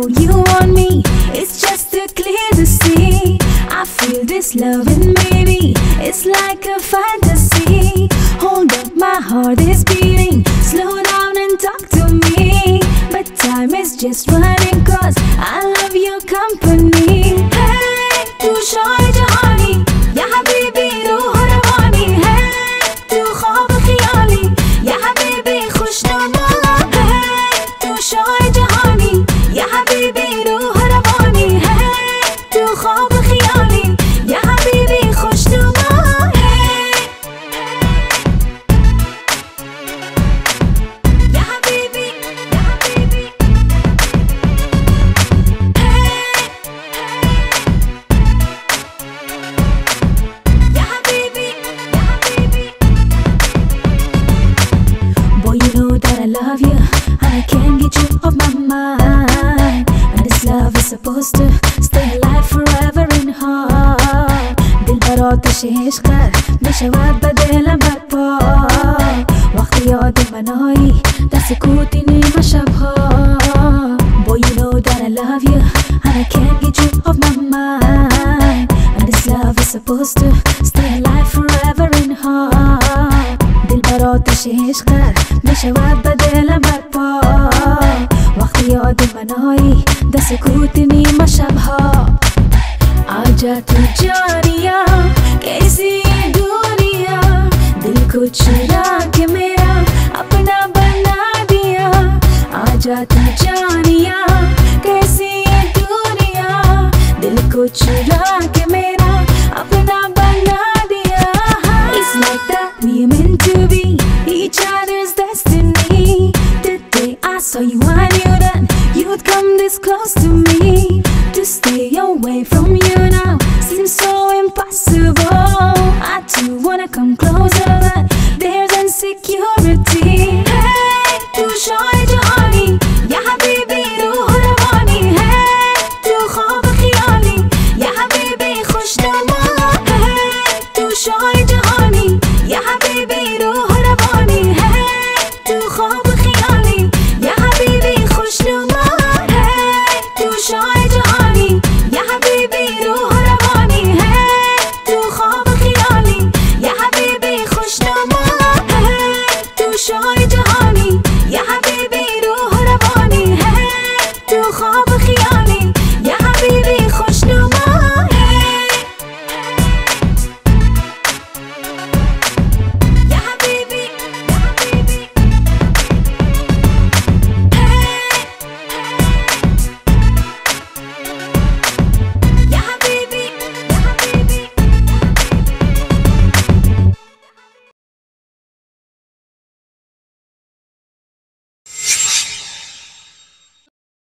know you want me. It's just too clear to see. I feel this loving, baby. It's like a fantasy. Hold up, my heart is beating. Slow down and talk to me. But time is just running, cause I love your company. love is supposed to stay alive forever in heart دل برا تشيش قد بشواب بدل برپا وقت یاد منایی دست کوتی نیمه شبها Boy you know that I love you and I can't get you off my mind And this love is supposed to stay alive forever in heart دل برا تشيش قد بشواب بدل יוד מנוי דסקות נימה שבהו आजा तू जानिया, कैसी दुनिया? दिल को चुरा के मेरा अपना बना दिया। आजा तू जानिया, कैसी दुनिया? दिल को चुरा के close to me. To stay away from you now Seems so impossible. فرحاني يا حبيبي روح رباني.